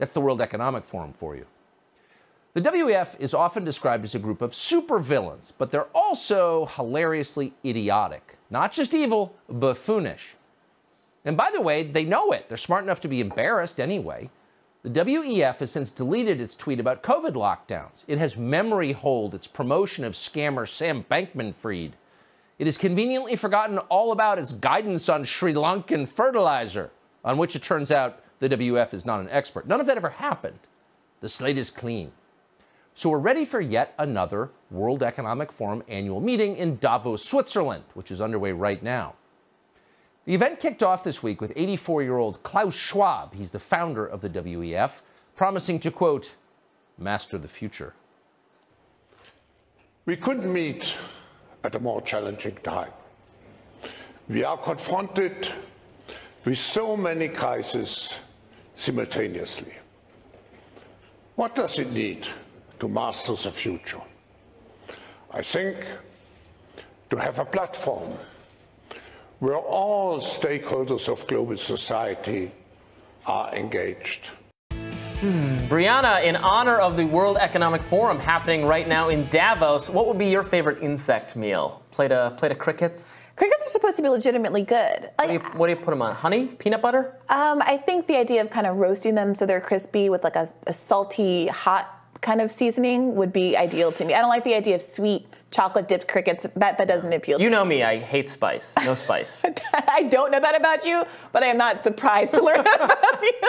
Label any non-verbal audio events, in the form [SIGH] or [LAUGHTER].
That's the World Economic Forum for you. The WEF is often described as a group of supervillains, but they're also hilariously idiotic. Not just evil, buffoonish. And by the way, they know it. They're smart enough to be embarrassed anyway. The WEF has since deleted its tweet about COVID lockdowns. It has memory hold its promotion of scammer Sam Bankman Fried. It has conveniently forgotten all about its guidance on Sri Lankan fertilizer, on which it turns out the WEF is not an expert. None of that ever happened. The slate is clean. So we're ready for yet another World Economic Forum annual meeting in Davos, Switzerland, which is underway right now. The event kicked off this week with 84 year old Klaus Schwab, he's the founder of the WEF, promising to, quote, master the future. We couldn't meet at a more challenging time. We are confronted with so many crises simultaneously. What does it need to master the future? I think to have a platform where all stakeholders of global society are engaged. Hmm. Brianna, in honor of the World Economic Forum happening right now in Davos, what would be your favorite insect meal? Plate of, plate of crickets? Crickets are supposed to be legitimately good. What do, you, what do you put them on? Honey? Peanut butter? Um, I think the idea of kind of roasting them so they're crispy with like a, a salty, hot kind of seasoning would be ideal to me. I don't like the idea of sweet chocolate dipped crickets. That that doesn't appeal. to You me. know me. I hate spice. No spice. [LAUGHS] I don't know that about you, but I am not surprised to learn that [LAUGHS] about you.